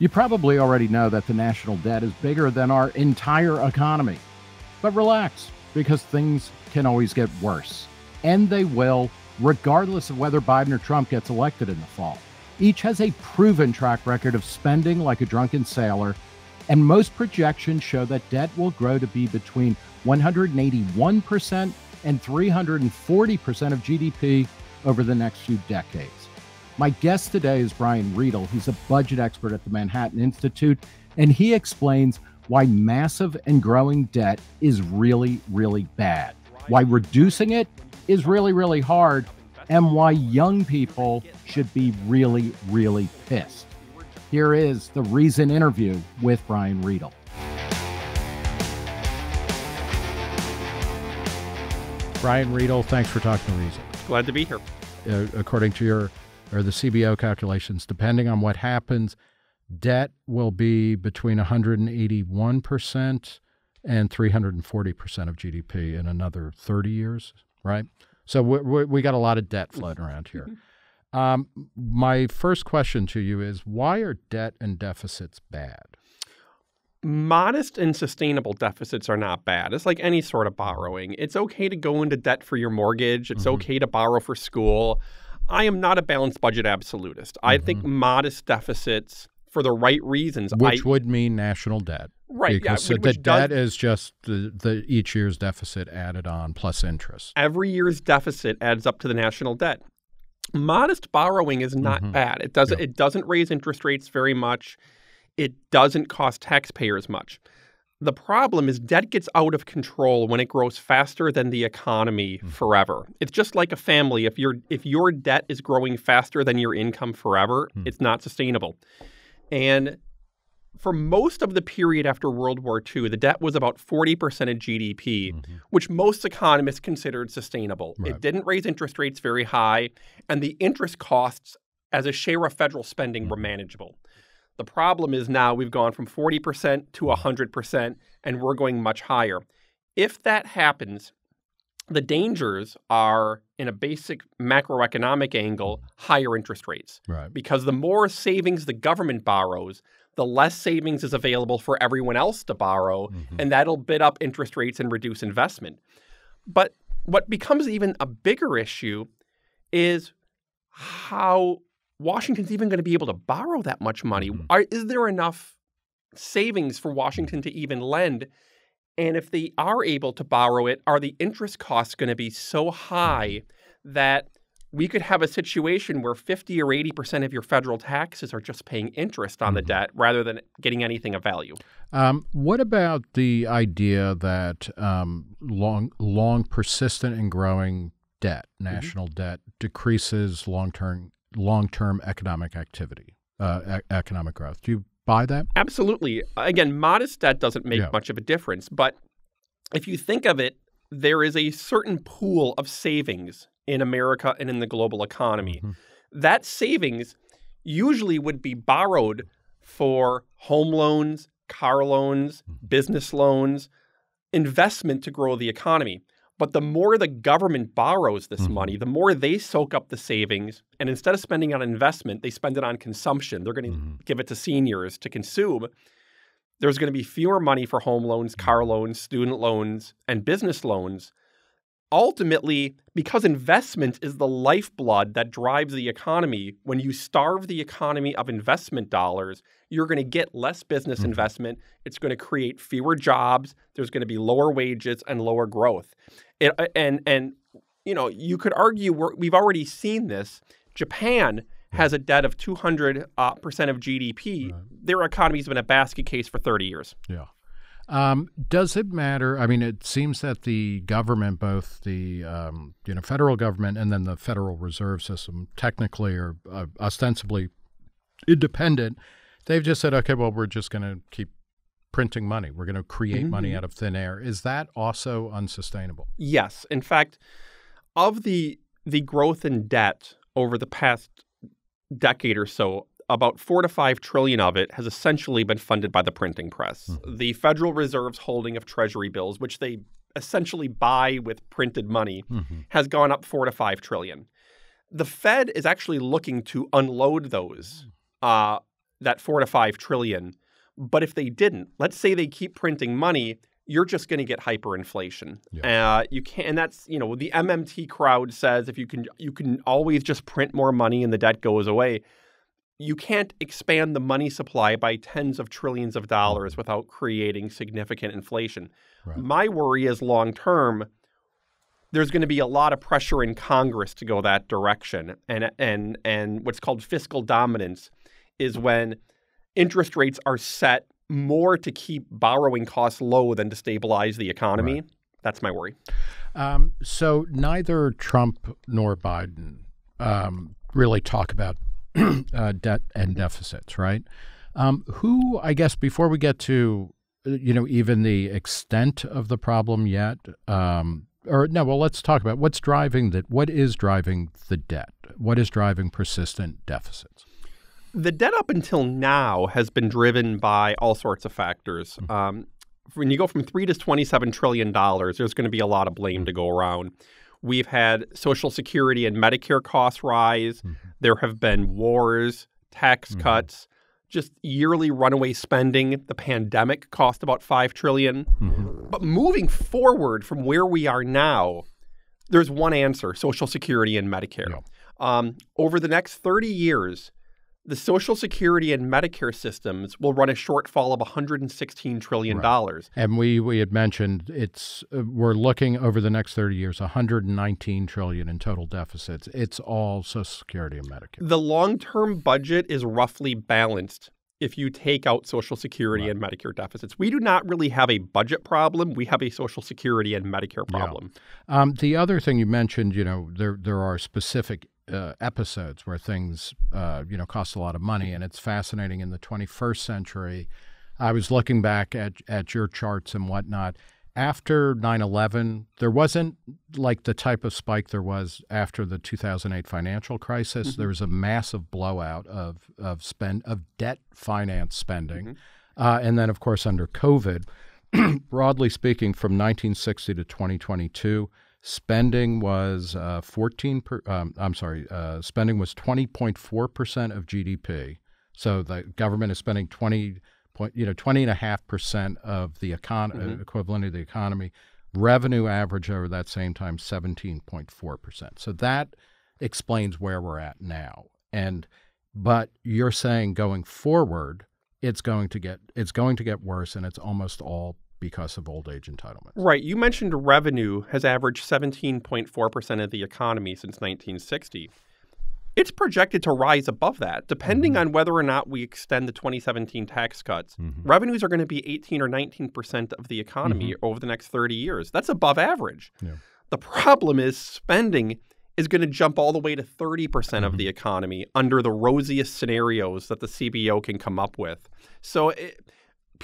You probably already know that the national debt is bigger than our entire economy. But relax, because things can always get worse. And they will, regardless of whether Biden or Trump gets elected in the fall. Each has a proven track record of spending like a drunken sailor, and most projections show that debt will grow to be between 181% and 340% of GDP over the next few decades. My guest today is Brian Riedl. He's a budget expert at the Manhattan Institute, and he explains why massive and growing debt is really, really bad, why reducing it is really, really hard, and why young people should be really, really pissed. Here is the Reason interview with Brian Riedl. Brian Riedl, thanks for talking to Reason. Glad to be here. Uh, according to your or the CBO calculations, depending on what happens, debt will be between 181% and 340% of GDP in another 30 years, right? So we, we got a lot of debt floating around here. Um, my first question to you is why are debt and deficits bad? Modest and sustainable deficits are not bad. It's like any sort of borrowing. It's okay to go into debt for your mortgage. It's mm-hmm. okay to borrow for school. I am not a balanced budget absolutist. Mm-hmm. I think mm-hmm. modest deficits for the right reasons. Which I, would mean national debt. Right. Because yeah, the debt does, is just the, the each year's deficit added on plus interest. Every year's deficit adds up to the national debt. Modest borrowing is not mm-hmm. bad. It doesn't yeah. it doesn't raise interest rates very much. It doesn't cost taxpayers much. The problem is debt gets out of control when it grows faster than the economy mm. forever. It's just like a family. If your if your debt is growing faster than your income forever, mm. it's not sustainable. And for most of the period after World War II, the debt was about 40% of GDP, mm-hmm. which most economists considered sustainable. Right. It didn't raise interest rates very high, and the interest costs as a share of federal spending mm-hmm. were manageable. The problem is now we've gone from 40% to 100%, and we're going much higher. If that happens, the dangers are, in a basic macroeconomic angle, higher interest rates. Right. Because the more savings the government borrows, the less savings is available for everyone else to borrow, mm-hmm. and that'll bid up interest rates and reduce investment. But what becomes even a bigger issue is how Washington's even going to be able to borrow that much money. Mm-hmm. Are, is there enough savings for Washington to even lend? And if they are able to borrow it, are the interest costs going to be so high that we could have a situation where 50 or 80% of your federal taxes are just paying interest on mm-hmm. the debt rather than getting anything of value. Um, what about the idea that um, long, long, persistent and growing debt, mm-hmm. national mm-hmm. debt, decreases long term long term economic activity, uh, e- economic growth. Do you buy that? Absolutely. Again, modest debt doesn't make yeah. much of a difference, but if you think of it, there is a certain pool of savings in America and in the global economy. Mm-hmm. That savings usually would be borrowed for home loans, car loans, mm-hmm. business loans, investment to grow the economy. But the more the government borrows this mm-hmm. money, the more they soak up the savings. And instead of spending on investment, they spend it on consumption. They're going to mm-hmm. give it to seniors to consume. There's going to be fewer money for home loans, car loans, student loans, and business loans ultimately, because investment is the lifeblood that drives the economy, when you starve the economy of investment dollars, you're going to get less business mm-hmm. investment. It's going to create fewer jobs. There's going to be lower wages and lower growth. It, uh, and and you know, you could argue we have already seen this. Japan has a debt of 200 uh, percent of GDP. Right. Their economy's been a basket case for 30 years. Yeah. Um, does it matter? I mean, it seems that the government, both the um, you know federal government and then the Federal Reserve System, technically or uh, ostensibly independent, they've just said, okay, well, we're just going to keep printing money. We're going to create mm-hmm. money out of thin air. Is that also unsustainable? Yes. In fact, of the the growth in debt over the past decade or so, about four to five trillion of it has essentially been funded by the printing press. Mm-hmm. The Federal Reserve's holding of Treasury bills, which they essentially buy with printed money, mm-hmm. has gone up four to five trillion. The Fed is actually looking to unload those uh, that four to five trillion. But if they didn't, let's say they keep printing money, you're just going to get hyperinflation. Yeah. Uh, you can, and that's you know the MMT crowd says if you can, you can always just print more money and the debt goes away. You can't expand the money supply by tens of trillions of dollars mm-hmm. without creating significant inflation. Right. My worry is long term. There's going to be a lot of pressure in Congress to go that direction, and and and what's called fiscal dominance is when interest rates are set more to keep borrowing costs low than to stabilize the economy. Right. That's my worry. Um, so neither Trump nor Biden um, really talk about uh, debt and deficits, right? Um, who, I guess, before we get to you know even the extent of the problem yet, um, or no, well, let's talk about what's driving that. What is driving the debt? What is driving persistent deficits? the debt up until now has been driven by all sorts of factors. Mm-hmm. Um, when you go from three to twenty-seven trillion dollars, there's going to be a lot of blame mm-hmm. to go around. We've had Social Security and Medicare costs rise. Mm-hmm. There have been wars, tax mm-hmm. cuts, just yearly runaway spending. The pandemic cost about five trillion. Mm-hmm. But moving forward from where we are now, there's one answer: Social Security and Medicare. Yeah. Um, over the next 30 years, the Social Security and Medicare systems will run a shortfall of 116 trillion dollars. Right. And we we had mentioned it's uh, we're looking over the next 30 years 119 trillion in total deficits. It's all Social Security and Medicare. The long-term budget is roughly balanced if you take out Social Security right. and Medicare deficits. We do not really have a budget problem. We have a Social Security and Medicare problem. Yeah. Um, the other thing you mentioned, you know, there there are specific uh, episodes where things, uh, you know, cost a lot of money, and it's fascinating. In the 21st century, I was looking back at at your charts and whatnot. After 9/11, there wasn't like the type of spike there was after the 2008 financial crisis. Mm-hmm. There was a massive blowout of of spend of debt finance spending, mm-hmm. uh, and then of course under COVID. broadly speaking, from 1960 to 2022, Spending was uh, 14. Per, um, I'm sorry. Uh, spending was 20.4 percent of GDP. So the government is spending 20 point, you know, 20 and a half percent of the econ- mm-hmm. equivalent of the economy. Revenue average over that same time 17.4 percent. So that explains where we're at now. And but you're saying going forward, it's going to get it's going to get worse, and it's almost all because of old age entitlements. Right. You mentioned revenue has averaged 17.4% of the economy since 1960. It's projected to rise above that, depending mm-hmm. on whether or not we extend the 2017 tax cuts. Mm-hmm. Revenues are going to be 18 or 19% of the economy mm-hmm. over the next 30 years. That's above average. Yeah. The problem is spending is going to jump all the way to 30% of mm-hmm. the economy under the rosiest scenarios that the CBO can come up with. So it,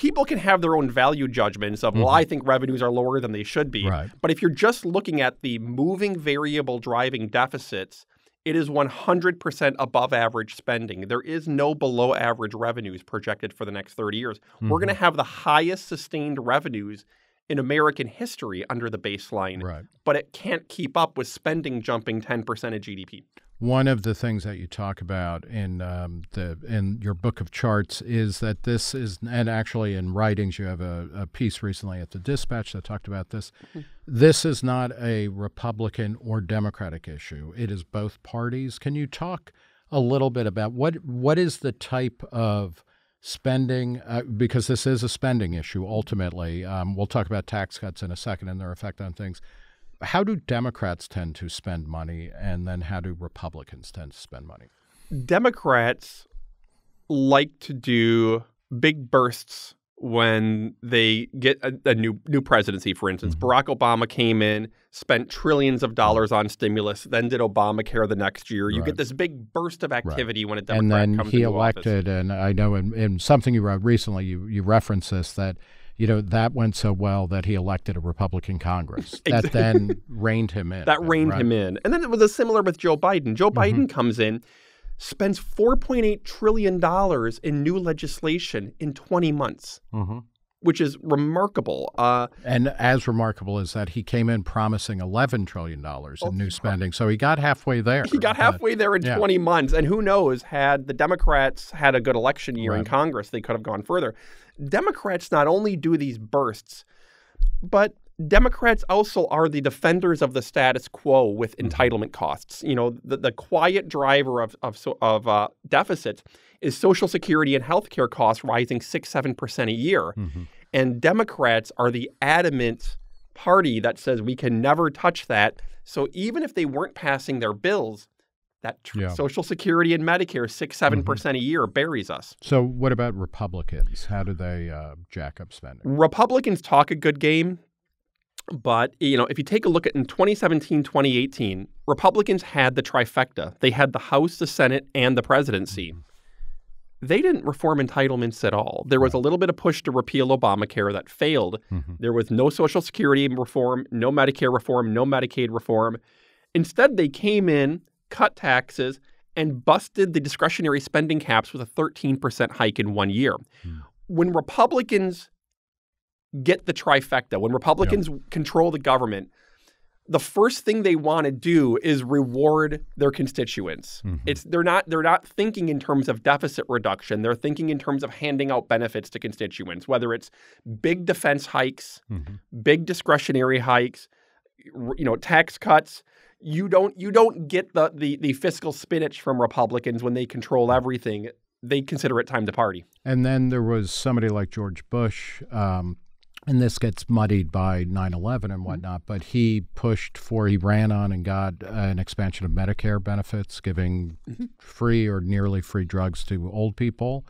people can have their own value judgments of, mm-hmm. well, I think revenues are lower than they should be. Right. But if you're just looking at the moving variable driving deficits, it is 100% above average spending. There is no below average revenues projected for the next 30 years. Mm-hmm. We're going to have the highest sustained revenues in American history under the baseline, right. but it can't keep up with spending jumping 10% of GDP. One of the things that you talk about in um, the in your book of charts is that this is, and actually in writings, you have a, a piece recently at the Dispatch that talked about this. Mm-hmm. This is not a Republican or Democratic issue; it is both parties. Can you talk a little bit about what what is the type of spending? Uh, because this is a spending issue ultimately. Um, we'll talk about tax cuts in a second and their effect on things how do Democrats tend to spend money, and then how do Republicans tend to spend money? Democrats like to do big bursts when they get a, a new new presidency. For instance, mm-hmm. Barack Obama came in, spent trillions of dollars on stimulus, then did Obamacare the next year. You right. get this big burst of activity right. when a Democrat and then comes he elected. Office. And I know in, in something you wrote recently, you you referenced this that you know, that went so well that he elected a Republican Congress that then reined him in. That reined right? him in. And then it was a similar with Joe Biden. Joe mm-hmm. Biden comes in, spends $4.8 trillion in new legislation in 20 months. Mm-hmm. which is remarkable. Uh, and as remarkable as that, he came in promising $11 trillion in oh, new spending. So he got halfway there. He got halfway there in yeah. 20 months. And who knows, had the Democrats had a good election year right. in Congress, they could have gone further. Democrats not only do these bursts, but Democrats also are the defenders of the status quo with mm-hmm. entitlement costs. You know, the, the quiet driver of, of, of uh, deficits is Social Security and healthcare costs rising 6 7% a year. Mm-hmm. And Democrats are the adamant party that says we can never touch that. So even if they weren't passing their bills, that tr- yeah. Social Security and Medicare, 6 7% mm-hmm. a year, buries us. So, what about Republicans? How do they uh, jack up spending? Republicans talk a good game. But, you know, if you take a look at in 2017, 2018, Republicans had the trifecta. They had the House, the Senate, and the presidency. Mm-hmm. They didn't reform entitlements at all. There was a little bit of push to repeal Obamacare that failed. Mm-hmm. There was no Social Security reform, no Medicare reform, no Medicaid reform. Instead, they came in, cut taxes, and busted the discretionary spending caps with a 13% hike in one year. Mm. When Republicans get the trifecta. When Republicans yeah. control the government, the first thing they want to do is reward their constituents. Mm-hmm. It's they're not they're not thinking in terms of deficit reduction. They're thinking in terms of handing out benefits to constituents, whether it's big defense hikes, mm-hmm. big discretionary hikes, you know, tax cuts. You don't you don't get the, the the fiscal spinach from Republicans when they control everything. They consider it time to party. And then there was somebody like George Bush um, and this gets muddied by 9-11 and mm-hmm. whatnot but he pushed for he ran on and got uh, an expansion of medicare benefits giving mm-hmm. free or nearly free drugs to old people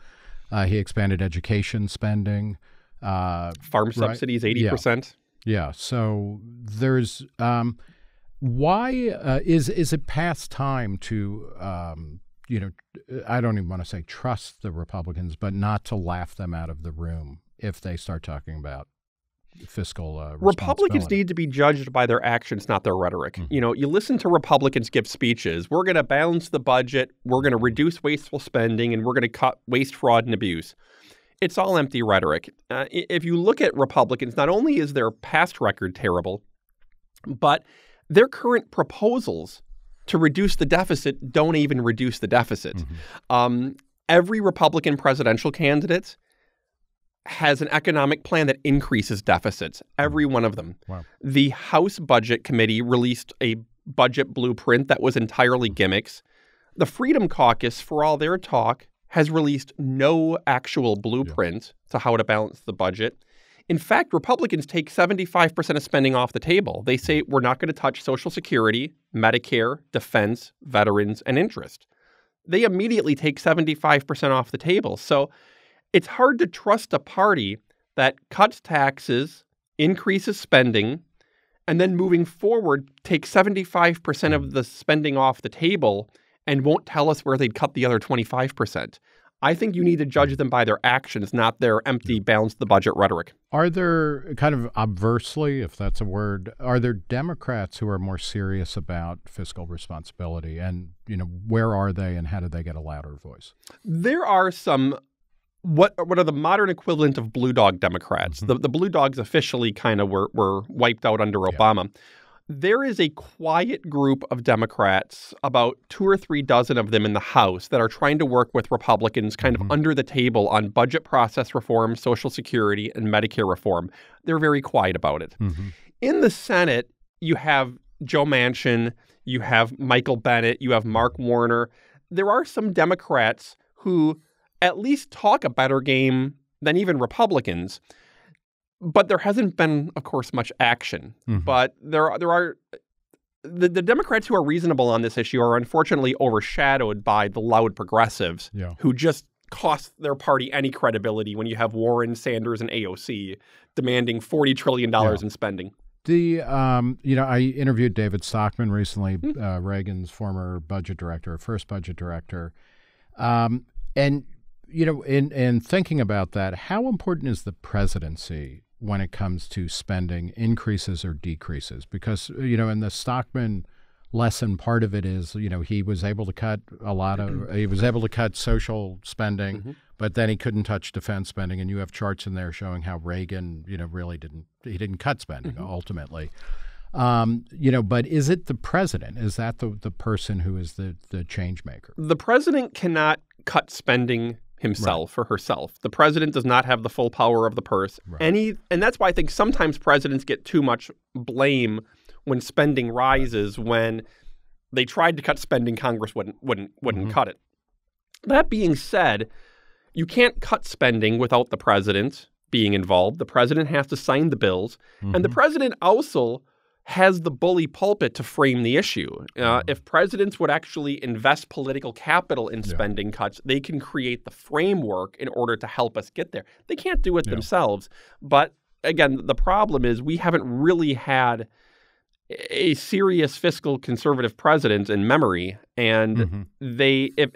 uh, he expanded education spending uh, farm right? subsidies 80% yeah. yeah so there's um, why uh, is is it past time to um, you know i don't even want to say trust the republicans but not to laugh them out of the room if they start talking about fiscal uh, Republicans need to be judged by their actions, not their rhetoric. Mm-hmm. You know, you listen to Republicans give speeches. We're going to balance the budget. We're going to reduce wasteful spending, and we're going to cut waste, fraud, and abuse. It's all empty rhetoric. Uh, if you look at Republicans, not only is their past record terrible, but their current proposals to reduce the deficit don't even reduce the deficit. Mm-hmm. Um, every Republican presidential candidate has an economic plan that increases deficits, every one of them. Wow. The House Budget Committee released a budget blueprint that was entirely gimmicks. The Freedom Caucus, for all their talk, has released no actual blueprint yeah. to how to balance the budget. In fact, Republicans take 75% of spending off the table. They say we're not going to touch Social Security, Medicare, defense, veterans, and interest. They immediately take 75% off the table. So it's hard to trust a party that cuts taxes, increases spending, and then moving forward takes 75% of the spending off the table and won't tell us where they'd cut the other 25%. I think you need to judge them by their actions, not their empty balance the budget rhetoric. Are there kind of obversely, if that's a word, are there Democrats who are more serious about fiscal responsibility and, you know, where are they and how do they get a louder voice? There are some what what are the modern equivalent of blue dog Democrats? Mm-hmm. The the blue dogs officially kind of were were wiped out under yeah. There is a quiet group of Democrats, about two or three dozen of them in the House, that are trying to work with Republicans kind mm-hmm. of under the table on budget process reform, Social Security, and Medicare reform. They're very quiet about it. Mm-hmm. In the Senate, you have Joe Manchin, you have Michael Bennet, you have Mark Warner. There are some Democrats who at least talk a better game than even Republicans. But there hasn't been, of course, much action. Mm-hmm. But there, there are the, the Democrats who are reasonable on this issue are unfortunately overshadowed by the loud progressives yeah. who just cost their party any credibility when you have Warren, Sanders, and AOC demanding $40 trillion yeah. in spending. The um, you know, I interviewed David Stockman recently, mm-hmm. uh, Reagan's former budget director, first budget director, um, and you know, in in thinking about that, how important is the presidency when it comes to spending increases or decreases? Because you know, in the Stockman lesson part of it is you know he was able to cut a lot of he was able to cut social spending mm-hmm. but then he couldn't touch defense spending and you have charts in there showing how Reagan you know really didn't he didn't cut spending mm-hmm. ultimately um, you know but is it the president is that the the person who is the the change maker the president cannot cut spending himself right. or herself. The president does not have the full power of the purse. Right. Any and that's why I think sometimes presidents get too much blame when spending rises when they tried to cut spending Congress wouldn't wouldn't wouldn't mm-hmm. cut it. That being said, you can't cut spending without the president being involved. The president has to sign the bills, mm-hmm. and the mm-hmm. president also has the bully pulpit to frame the issue. Uh, mm-hmm. if presidents would actually invest political capital in spending yeah. cuts, they can create the framework in order to help us get there. They can't do it yeah. themselves. But again, the problem is we haven't really had a serious fiscal conservative president in memory, and mm-hmm. they if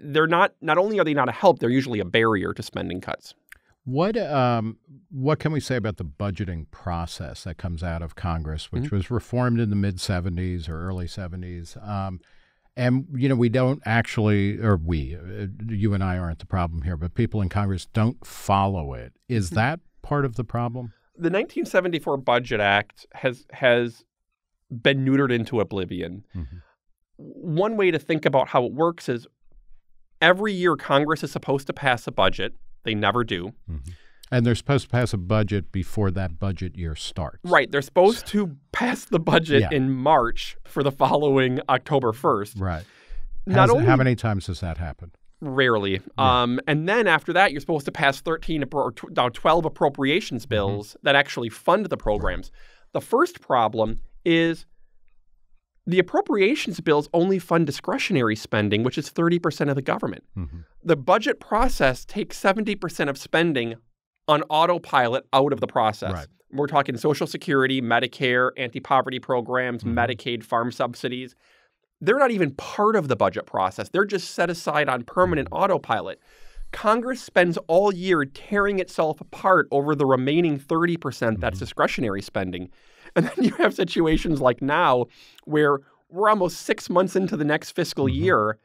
they're not not only are they not a help, they're usually a barrier to spending cuts. What um, what can we say about the budgeting process that comes out of Congress, which mm-hmm. was reformed in the mid '70s or early '70s? Um, and you know, we don't actually, or we, uh, you and I aren't the problem here, but people in Congress don't follow it. Is mm-hmm. that part of the problem? The 1974 Budget Act has has been neutered into oblivion. Mm-hmm. One way to think about how it works is every year Congress is supposed to pass a budget. They never do. Mm-hmm. And they're supposed to pass a budget before that budget year starts. Right. They're supposed to pass the budget yeah. in March for the following October 1st. Right. Not Has, only, how many times has that happened? Rarely. Yeah. Um, and then after that, you're supposed to pass 13 or 12 appropriations mm-hmm. bills mm-hmm. that actually fund the programs. Right. The first problem is the appropriations bills only fund discretionary spending, which is 30% of the government. Mm-hmm. The budget process takes 70% of spending on autopilot out of the process. Right. We're talking Social Security, Medicare, anti poverty programs, mm-hmm. Medicaid, farm subsidies. They're not even part of the budget process. They're just set aside on permanent mm-hmm. autopilot. Congress spends all year tearing itself apart over the remaining 30% that's mm-hmm. discretionary spending. And then you have situations like now where we're almost six months into the next fiscal mm-hmm. year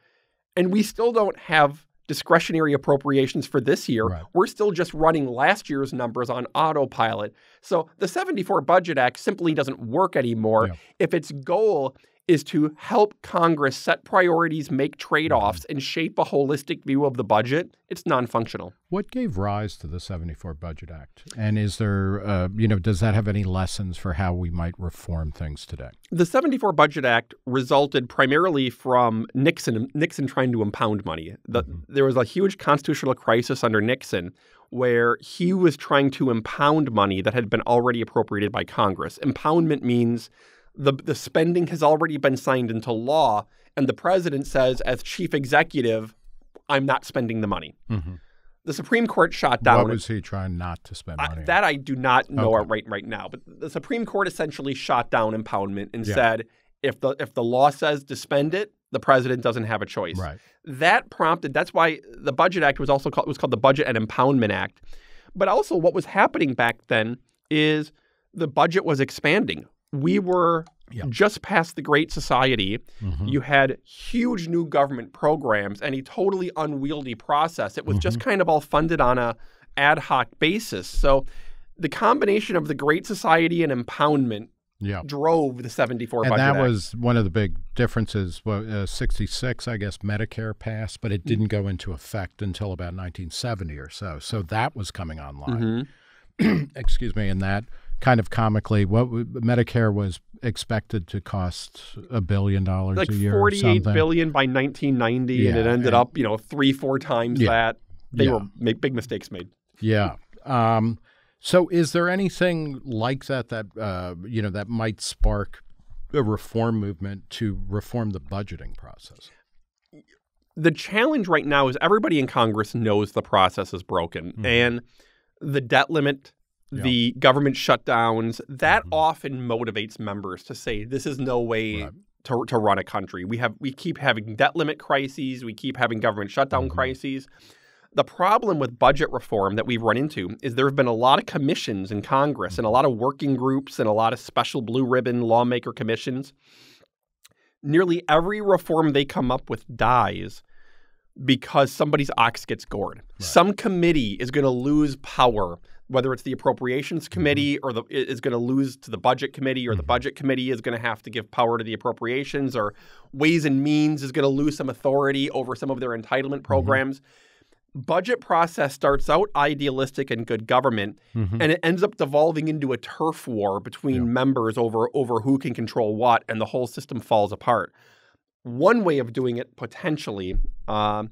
and we still don't have discretionary appropriations for this year. Right. We're still just running last year's numbers on autopilot. So the 74 Budget Act simply doesn't work anymore yeah. if its goal is to help Congress set priorities, make trade offs, and shape a holistic view of the budget, it's non functional. What gave rise to the 74 Budget Act? And is there, uh, you know, does that have any lessons for how we might reform things today? The 74 Budget Act resulted primarily from Nixon, Nixon trying to impound money. The, mm-hmm. There was a huge constitutional crisis under Nixon where he was trying to impound money that had been already appropriated by Congress. Impoundment means the the spending has already been signed into law, and the president says, as chief executive, I'm not spending the money. Mm-hmm. The Supreme Court shot down. What was he trying not to spend money? I, that I do not know okay. right right now. But the Supreme Court essentially shot down impoundment and yeah. said if the if the law says to spend it, the president doesn't have a choice. Right. That prompted. That's why the Budget Act was also called was called the Budget and Impoundment Act. But also, what was happening back then is the budget was expanding we were yep. just past the Great Society. Mm-hmm. You had huge new government programs and a totally unwieldy process. It was mm-hmm. just kind of all funded on a ad hoc basis. So the combination of the Great Society and impoundment yep. drove the 74 and that Act. was one of the big differences well, uh, 66 i guess medicare passed but it mm. didn't go into effect until about 1970 or so so that was coming online mm-hmm. excuse me and that kind of comically, what Medicare was expected to cost a billion dollars like a year, forty-eight billion by 1990, yeah, and it ended and, up, you know, three, four times yeah, that. They yeah. were make big mistakes made. Yeah. Um, so, is there anything like that that uh, you know that might spark a reform movement to reform the budgeting process? The challenge right now is everybody in Congress knows the process is broken, mm-hmm. and the debt limit the government shutdowns, that mm-hmm. often motivates members to say this is no way right. to, to run a country. We have we keep having debt limit crises, we keep having government shutdown mm-hmm. crises. The problem with budget reform that we've run into is there have been a lot of commissions in Congress and a mm-hmm. lot of working groups and a lot of special blue ribbon lawmaker commissions. nearly every reform they come up with dies because somebody's ox gets gored. Right. Some committee is going to lose power, whether it's the appropriations mm-hmm. committee mm-hmm. or the is going to lose to the budget committee or mm-hmm. the budget committee is going to have to give power to the appropriations or ways and means is going to lose some authority over some of their entitlement mm-hmm. programs. Mm-hmm budget process starts out idealistic and good government mm-hmm. and it ends up devolving into a turf war between yeah. members over over who can control what and the whole system falls apart one way of doing it potentially uh,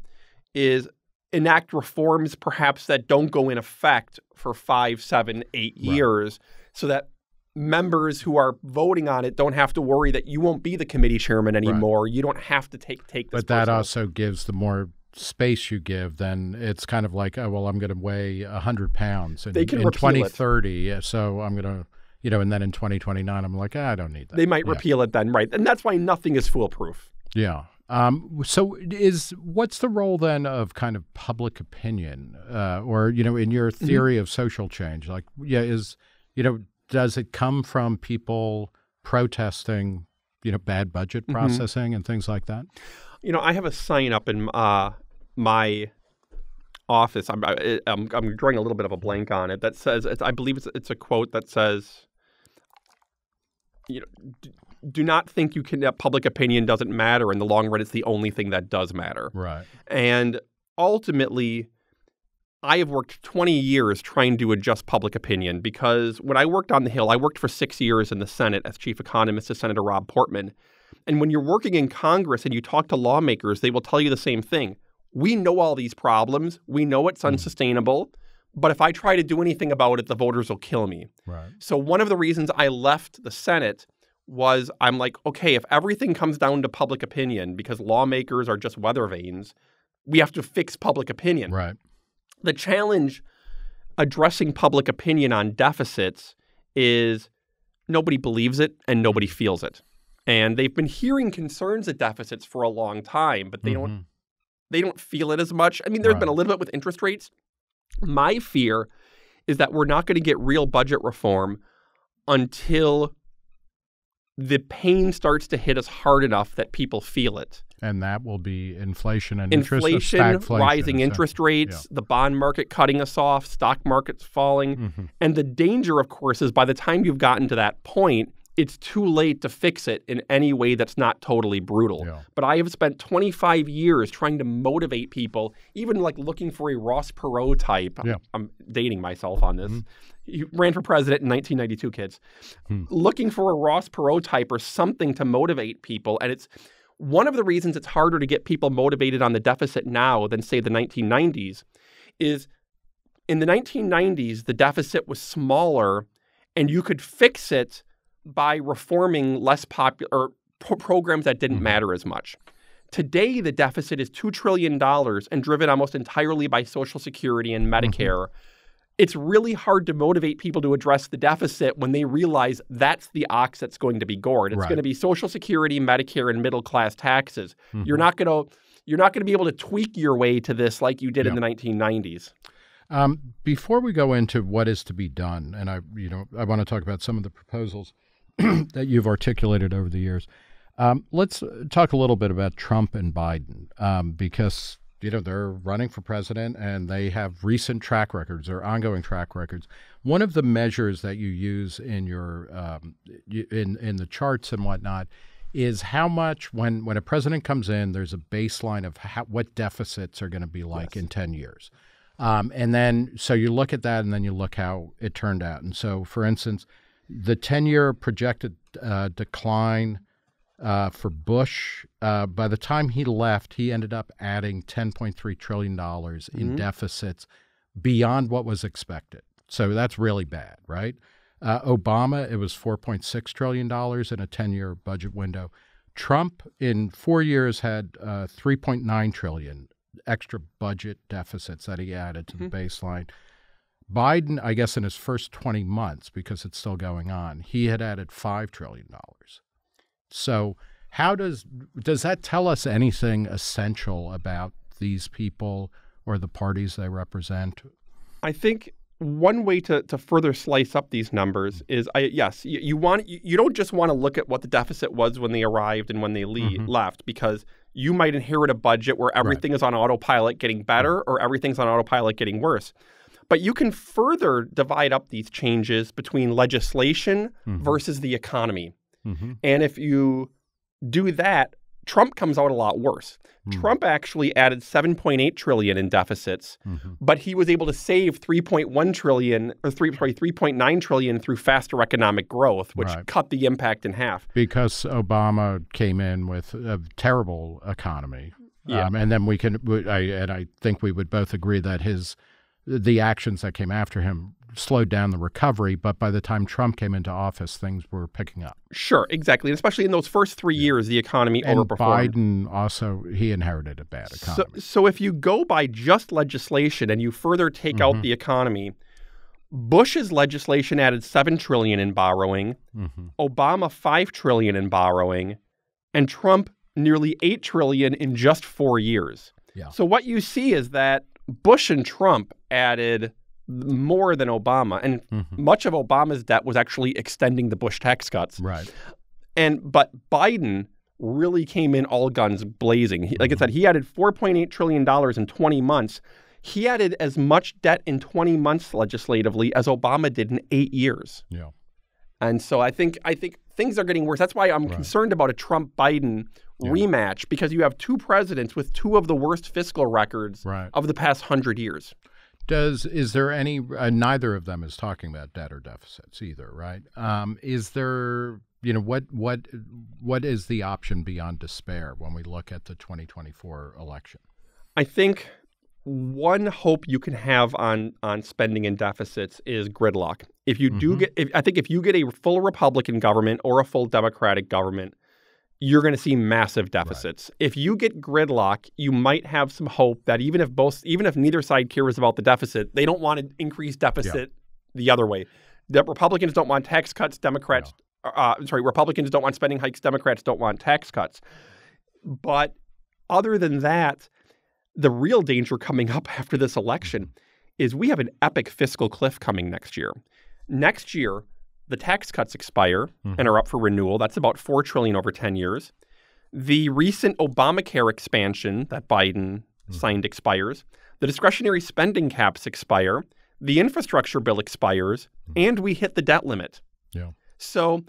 is enact reforms perhaps that don't go in effect for five seven eight right. years so that members who are voting on it don't have to worry that you won't be the committee chairman anymore right. you don't have to take take this but that also gives the more space you give, then it's kind of like, oh well, I'm going to weigh hundred pounds in, they can in 2030, it. so I'm going to, you know, and then in 2029, I'm like, ah, I don't need that. They might yeah. repeal it then, right? And that's why nothing is foolproof. Yeah. Um, so is what's the role then of kind of public opinion, uh, or you know, in your mm-hmm. theory mm-hmm. of social change? Like, yeah, is you know, does it come from people protesting, you know, bad budget mm-hmm. processing and things like that? You know, I have a sign up in uh, my office. I'm, I'm, I'm drawing a little bit of a blank on it. That says, I believe it's, it's a quote that says, you know, do not think you can that public opinion doesn't matter in the long run. It's the only thing that does matter. Right. And ultimately, I have worked 20 years trying to adjust public opinion because when I worked on the Hill, I worked for six years in the Senate as chief economist to Senator Rob Portman. And when you're working in Congress and you talk to lawmakers, they will tell you the same thing we know all these problems. We know it's hmm. unsustainable. But if I try to do anything about it, the voters will kill me. Right. So one of the reasons I left the Senate was I'm like, okay, if everything comes down to public opinion because lawmakers are just weather vanes, we have to fix public opinion. Right. The challenge addressing public opinion on deficits is nobody believes it and nobody feels it. And they've been hearing concerns at deficits for a long time, but they mm-hmm. don't they don't feel it as much. I mean, there's right. been a little bit with interest rates. My fear is that we're not going to get real budget reform until the pain starts to hit us hard enough that people feel it. And that will be inflation and inflation, interest, rising interest rates, yeah. the bond market cutting us off, stock markets falling. Mm-hmm. And the danger, of course, is by the time you've gotten to that point, it's too late to fix it in any way that's not totally brutal. Yeah. But I have spent 25 years trying to motivate people, even like looking for a Ross Perot type. Yeah. I'm, dating myself on this. Mm-hmm. He ran for president in 1992, kids. Hmm. Looking for a Ross Perot type or something to motivate people. And it's one of the reasons it's harder to get people motivated on the deficit now than, say, the 1990s is in the 1990s, the deficit was smaller and you could fix it by reforming less popular pro- programs that didn't mm-hmm. matter as much. Today, the deficit is $2 trillion and driven almost entirely by Social Security and mm-hmm. Medicare. Mm-hmm. It's really hard to motivate people to address the deficit when they realize that's the ox that's going to be gored. It's right. going to be Social Security, Medicare, and middle class taxes. Mm-hmm. You're not going to you're not going to be able to tweak your way to this like you did in the 1990s. Um, before we go into what is to be done, and I, you know, I want to talk about some of the proposals. that you've articulated over the years. Um, let's talk a little bit about Trump and Biden um, because you know they're running for president and they have recent track records or ongoing track records. One of the measures that you use in your um, in in the charts and whatnot is how much when when a president comes in, there's a baseline of how, what deficits are going to be like yes. in ten years. Um, and then, so you look at that, and then you look how it turned out. And so, for instance, the 10 year projected uh, decline uh, for Bush, uh, by the time he left, he ended up adding $10.3 trillion in mm-hmm. deficits beyond what was expected. So that's really bad, right? Uh, Obama, it was $4.6 trillion in a 10 year budget window. Trump, in four years, had uh, 3.9 trillion extra budget deficits that he added to mm-hmm. the baseline. Biden, I guess, in his first 20 months, because it's still going on, he had added $5 trillion. So, how does does that tell us anything essential about these people or the parties they represent? I think one way to, to further slice up these numbers is I yes you, you want you, you, don't just want to look at what the deficit was when they arrived and when they le- mm-hmm. left because you might inherit a budget where everything right. is on autopilot getting better or everything's on autopilot getting worse. But you can further divide up these changes between legislation mm-hmm. versus the economy. Mm-hmm. And if you do that, Trump comes out a lot worse. Mm. Trump actually added 7.8 trillion in deficits, mm-hmm. but he was able to save 3.1 trillion or 3 sorry 3.9 trillion through faster economic growth, which right. cut the impact in half. Because Obama came in with a terrible economy. Yeah. Um, and then we can I, and I think we would both agree that his the actions that came after him slowed down the recovery, but by the time Trump came into office, things were picking up. Sure, exactly. And especially in those first three yeah. years, the economy and overperformed. Biden also, he inherited a bad economy. So, so if you go by just legislation and you further take mm-hmm. out the economy, Bush's legislation added 7 trillion in borrowing, mm-hmm. Obama 5 trillion in borrowing, and Trump nearly 8 trillion in just 4 years. Yeah. So what you see is that Bush and Trump added more than Obama. And mm-hmm. much of Obama's debt was actually extending the Bush tax cuts. Right. And but Biden really came in all guns blazing. He, like mm-hmm. I said, he added 4.8 trillion dollars in 20 months. He added as much debt in 20 months legislatively as Obama did in 8 years. Yeah. And so I think I think things are getting worse. That's why I'm right. concerned about a Trump Biden yeah. rematch because you have two presidents with two of the worst fiscal records right. of the past 100 years. Does is there any? Uh, neither of them is talking about debt or deficits either, right? Um, is there? You know what what what is the option beyond despair when we look at the 2024 election? I think one hope you can have on on spending and deficits is gridlock. If you do mm-hmm. get, if, I think if you get a full Republican government or a full Democratic government, you're going to see massive deficits. Right. If you get gridlock, you might have some hope that even if both, even if neither side cares about the deficit, they don't want to increase deficit yeah. the other way. The Republicans don't want tax cuts. Democrats, no. uh, sorry, Republicans don't want spending hikes. Democrats don't want tax cuts. But other than that, the real danger coming up after this election is we have an epic fiscal cliff coming next year. Next year, the tax cuts expire mm-hmm. and are up for renewal. That's about 4 trillion over 10 years. The recent Obamacare expansion that Biden mm-hmm. signed expires. The discretionary spending caps expire. The infrastructure bill expires mm-hmm. and we hit the debt limit. Yeah. So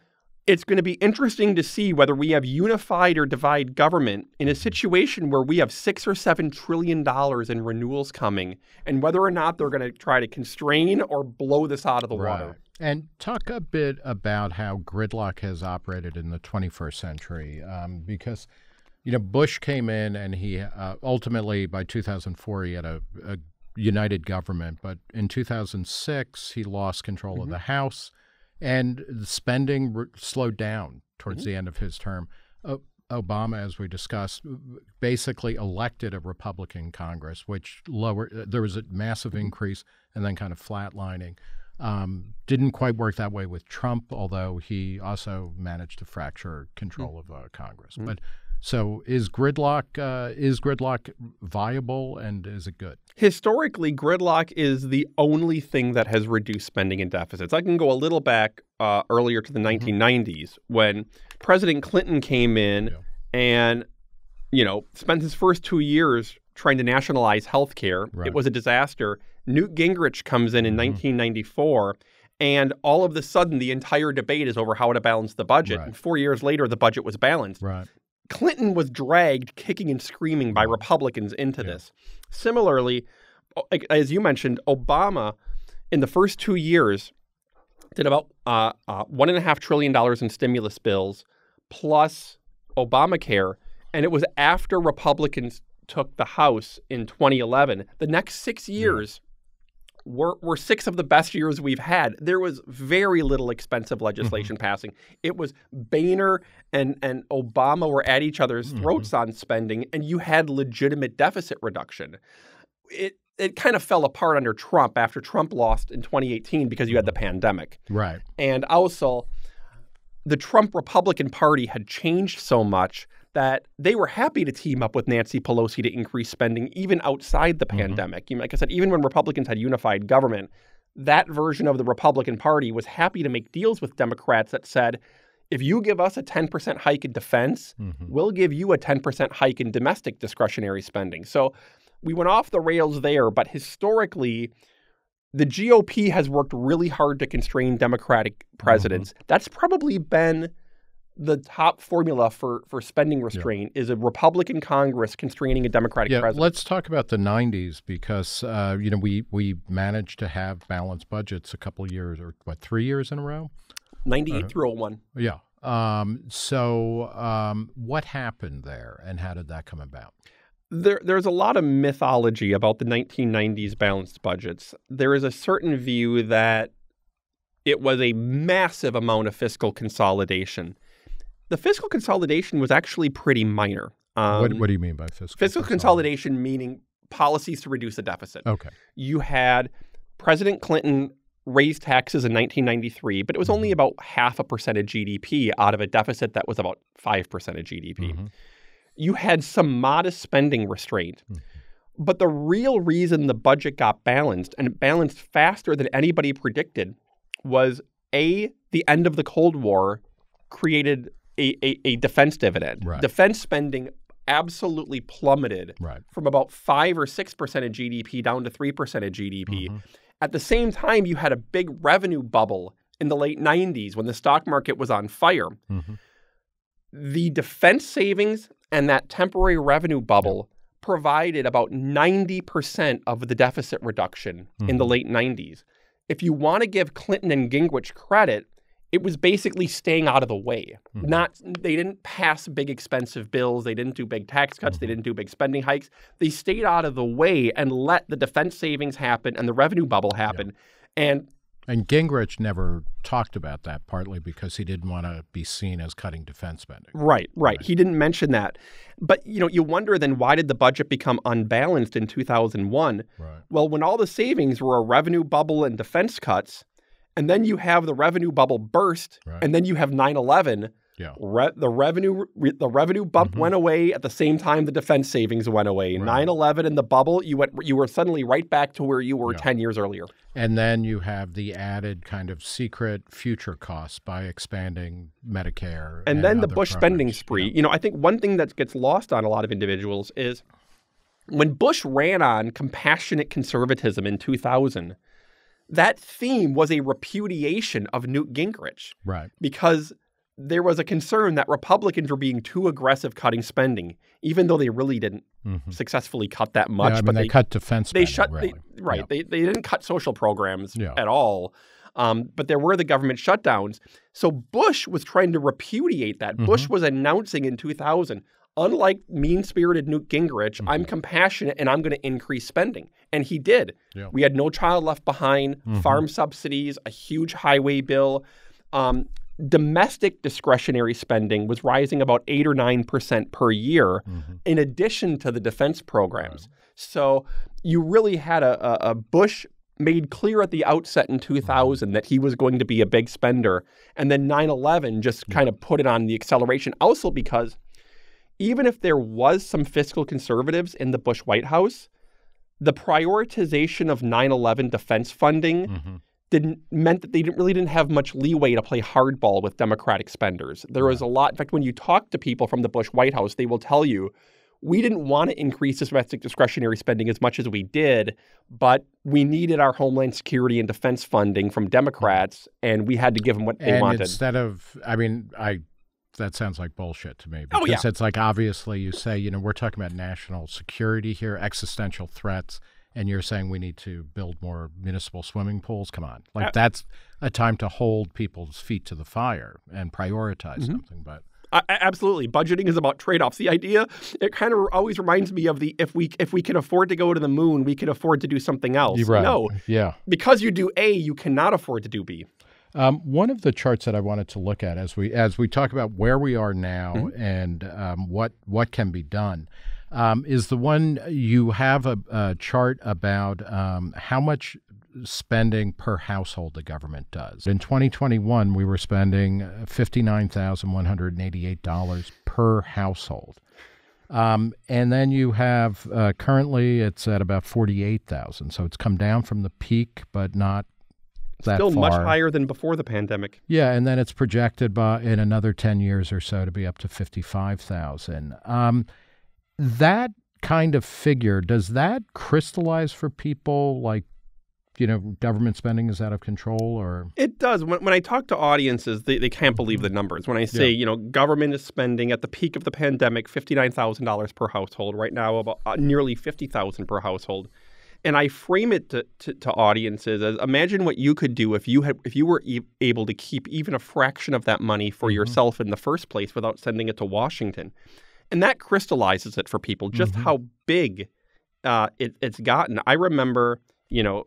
it's going to be interesting to see whether we have unified or divide government in a mm-hmm. situation where we have six or seven trillion dollars in renewals coming, and whether or not they're going to try to constrain or blow this out of the right. water. And talk a bit about how gridlock has operated in the 21st century, um, because you know Bush came in and he uh, ultimately by 2004 he had a, a, united government, but in 2006 he lost control mm-hmm. of the House, and the spending re- slowed down towards mm-hmm. the end of his term. Uh, Obama, as we discussed, basically elected a Republican Congress, which lowered. Uh, there was a massive mm-hmm. increase and then kind of flatlining. Um, didn't quite work that way with Trump, although he also managed to fracture control mm-hmm. of uh, Congress. Mm-hmm. But so is gridlock uh, is gridlock viable and is it good? Historically, gridlock is the only thing that has reduced spending and deficits. I can go a little back uh, earlier to the mm-hmm. 1990s when President Clinton came in yeah. and you know spent his first two years trying to nationalize health care. Right. It was a disaster. Newt Gingrich comes in in mm-hmm. 1994, and all of a sudden, the entire debate is over how to balance the budget. Right. And four years later, the budget was balanced. Right. Clinton was dragged kicking and screaming by Republicans into yeah. this. Similarly, as you mentioned, Obama in the first two years did about uh, uh, one and a half trillion dollars in stimulus bills plus Obamacare, and it was after Republicans took the House in 2011. The next six years, were, were six of the best years we've had. There was very little expensive legislation mm-hmm. passing. It was Boehner and, and Obama were at each other's mm-hmm. throats mm-hmm. on spending, and you had legitimate deficit reduction. It it kind of fell apart under Trump after Trump lost in 2018 because you had the mm-hmm. pandemic. Right. And also, the Trump Republican Party had changed so much that they were happy to team up with Nancy Pelosi to increase spending even outside the mm-hmm. pandemic. Like I said, even when Republicans had unified government, that version of the Republican Party was happy to make deals with Democrats that said, if you give us a 10% hike in defense, mm-hmm. we'll give you a 10% hike in domestic discretionary spending. So we went off the rails there, but historically, the GOP has worked really hard to constrain Democratic presidents. Mm-hmm. That's probably been the top formula for for spending restraint yeah. is a Republican Congress constraining a Democratic yeah, president. Let's talk about the '90s because uh, you know we we managed to have balanced budgets a couple years or what three years in a row. '98 uh, through 01. Yeah. Um, so um, what happened there, and how did that come about? There, there's a lot of mythology about the 1990s balanced budgets. There is a certain view that it was a massive amount of fiscal consolidation the fiscal consolidation was actually pretty minor. Um, what, what, do you mean by fiscal? Fiscal consolidation meaning policies to reduce the deficit. Okay. You had President Clinton raise taxes in 1993, but it was only mm-hmm. about half a percent of GDP out of a deficit that was about 5% of GDP. Mm-hmm. You had some modest spending restraint. Mm-hmm. But the real reason the budget got balanced and balanced faster than anybody predicted was A, the end of the Cold War created a, a, a defense dividend. Right. Defense spending absolutely plummeted right. from about 5 or 6% of GDP down to 3% of GDP. Mm-hmm. At the same time, you had a big revenue bubble in the late 90s when the stock market was on fire. Mm-hmm. The defense savings and that temporary revenue bubble yeah. provided about 90% of the deficit reduction mm-hmm. in the mm-hmm. late 90s. If you want to give Clinton and Gingrich credit, it was basically staying out of the way. Mm-hmm. Not they didn't pass big expensive bills, they didn't do big tax cuts, mm-hmm. they didn't do big spending hikes. They stayed out of the way and let the defense savings happen and the revenue bubble happen. Yeah. And and Gingrich never talked about that partly because he didn't want to be seen as cutting defense spending. Right, right, right. He didn't mention that. But you know, you wonder then why did the budget become unbalanced in 2001? Right. Well, when all the savings were a revenue bubble and defense cuts, and then you have the revenue bubble burst, right. and then you have 9/11. Yeah. Re- the revenue re- the revenue bump mm-hmm. went away at the same time the defense savings went away. Right. 9/11 and the bubble, you went you were suddenly right back to where you were yeah. 10 years earlier. And then you have the added kind of secret future costs by expanding Medicare. And, and then the Bush programs. spending spree. Yeah. You know, I think one thing that gets lost on a lot of individuals is when Bush ran on compassionate conservatism in 2000, that theme was a repudiation of Newt Gingrich. Right. Because there was a concern that Republicans were being too aggressive cutting spending, even though they really didn't mm-hmm. successfully cut that much. Yeah, I mean, but they, they, cut defense. They shut. Really. They, right. They, they didn't cut social programs yeah. at all. Um, but there were the government shutdowns. So Bush was trying to repudiate that. Mm-hmm. Bush was announcing in 2000, unlike mean spirited Newt Gingrich, mm-hmm. I'm compassionate and I'm going to increase spending. And he did. Yeah. We had no child left behind, mm-hmm. farm subsidies, a huge highway bill. Um, domestic discretionary spending was rising about 8 or 9% per year, mm-hmm. in addition to the defense programs. Right. So you really had a, a, a Bush made clear at the outset in 2000 mm-hmm. that he was going to be a big spender. And then 9 11 just kind of put it on the acceleration. Also, because even if there was some fiscal conservatives in the Bush White House, the prioritization of 9/11 defense funding mm-hmm. didn't meant that they didn't really didn't have much leeway to play hardball with Democratic spenders. There was a lot. In fact, when you talk to people from the Bush White House, they will tell you we didn't want to increase domestic discretionary spending as much as we did, but we needed our homeland security and defense funding from Democrats, and we had to give them what they and wanted. Instead of, I mean, I that sounds like bullshit to me. Because oh, yeah. it's like obviously you say, you know, we're talking about national security here, existential threats, and you're saying we need to build more municipal swimming pools. Come on. Like uh, that's a time to hold people's feet to the fire and prioritize mm-hmm. something. But uh, absolutely, budgeting is about trade-offs. The idea it kind of always reminds me of the if we if we can afford to go to the moon, we can afford to do something else. Right. No, yeah, because you do A, you cannot afford to do B. Um, one of the charts that I wanted to look at as we as we talk about where we are now mm-hmm. and um, what what can be done um, is the one you have a, a chart about um, how much spending per household the government does. In 2021, we were spending $59,188 per household. Um, and then you have uh, currently it's at about 48,000. So it's come down from the peak, but not that Still far. much higher than before the pandemic. Yeah, and then it's projected by in another ten years or so to be up to fifty-five thousand. Um, that kind of figure does that crystallize for people like you know government spending is out of control or it does when, when i talk to audiences they, they can't believe the numbers when i say yeah. you know government is spending at the peak of the pandemic $59000 per household right now about uh, nearly 50000 per household and i frame it to, to, to, audiences as imagine what you could do if you had if you were e- able to keep even a fraction of that money for mm-hmm. yourself in the first place without sending it to washington and that crystallizes it for people just mm-hmm. how big uh, it, it's gotten. I remember, you know,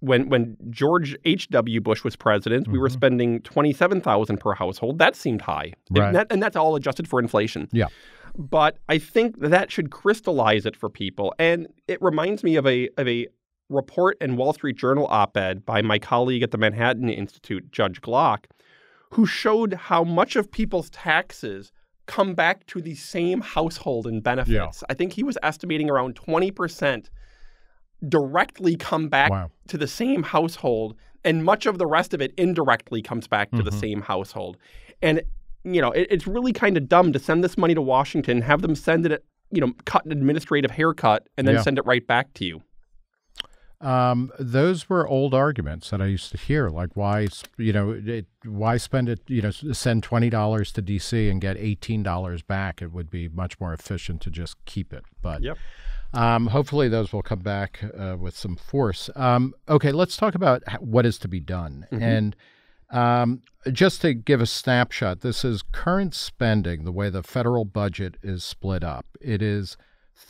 when when George H. W. Bush was president, mm-hmm. we were mm-hmm. spending twenty seven thousand per household. That seemed high, right. and, that, and that's all adjusted for inflation. Yeah. But I think that should crystallize it for people, and it reminds me of a of a report in Wall Street Journal op-ed by my colleague at the Manhattan Institute, Judge Glock, who showed how much of people's taxes come back to the same household and benefits. Yeah. I think he was estimating around 20% directly come back wow. to the same household and much of the rest of it indirectly comes back to mm-hmm. the same household. And you know, it, it's really kind of dumb to send this money to Washington, have them send it, you know, cut an administrative haircut and then yeah. send it right back to you. Um, those were old arguments that I used to hear, like why you know it, why spend it you know send twenty dollars to DC and get eighteen dollars back. It would be much more efficient to just keep it. But yep. um, hopefully those will come back uh, with some force. Um, okay, let's talk about what is to be done mm-hmm. and. Um, just to give a snapshot, this is current spending, the way the federal budget is split up. It is